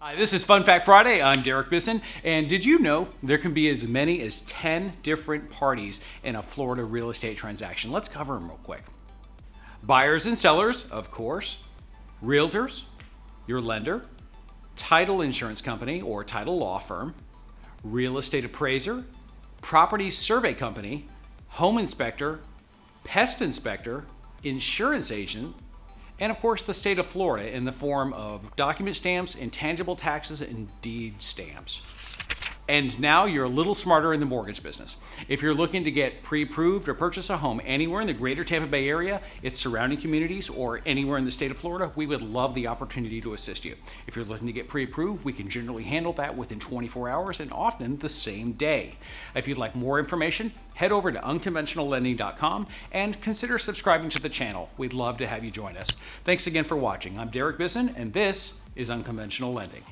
Hi, this is Fun Fact Friday. I'm Derek Bissen. And did you know there can be as many as 10 different parties in a Florida real estate transaction? Let's cover them real quick. Buyers and sellers, of course, realtors, your lender, title insurance company or title law firm, real estate appraiser, property survey company, home inspector, pest inspector, insurance agent, and of course the state of Florida in the form of document stamps, intangible taxes, and deed stamps. And now you're a little smarter in the mortgage business. If you're looking to get pre approved or purchase a home anywhere in the greater Tampa Bay area, its surrounding communities, or anywhere in the state of Florida, we would love the opportunity to assist you. If you're looking to get pre approved, we can generally handle that within 24 hours and often the same day. If you'd like more information, head over to unconventionallending.com and consider subscribing to the channel. We'd love to have you join us. Thanks again for watching. I'm Derek Bissen, and this is Unconventional Lending.